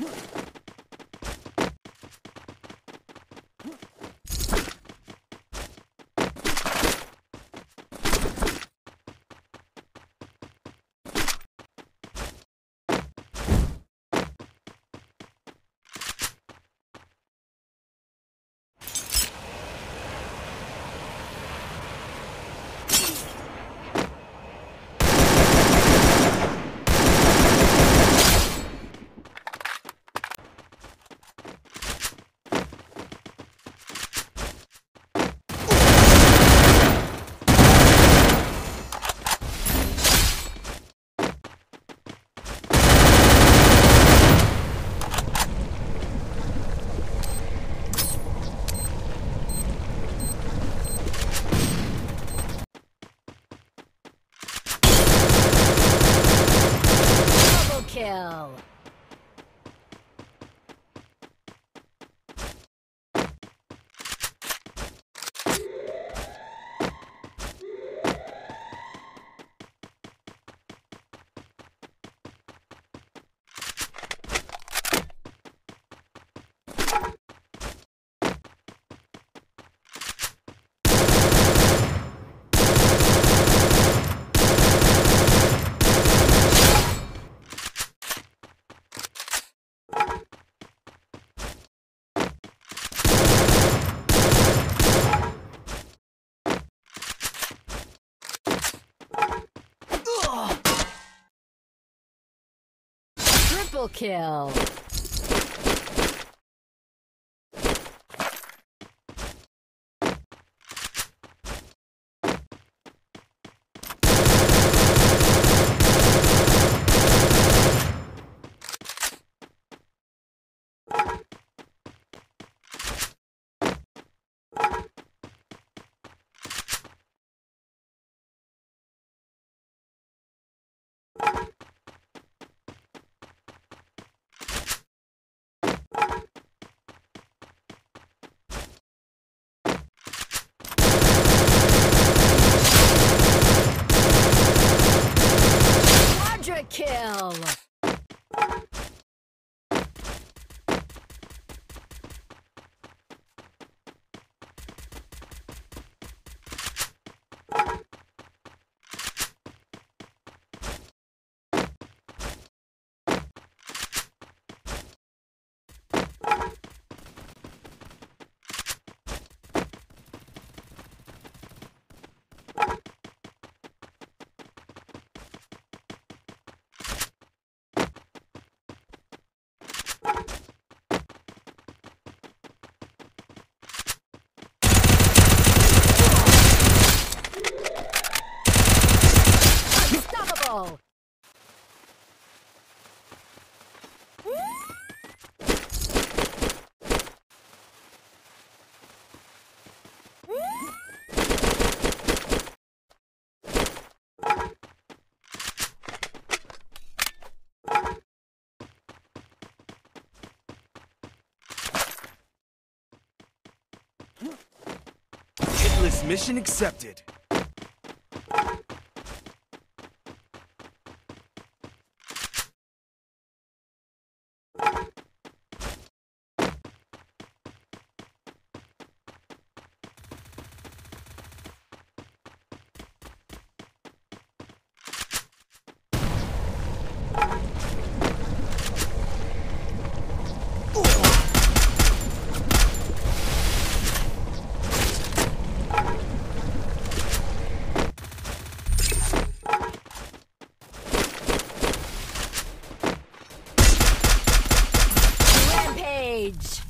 Kill. Triple kill. Hitless mission accepted. Rampage.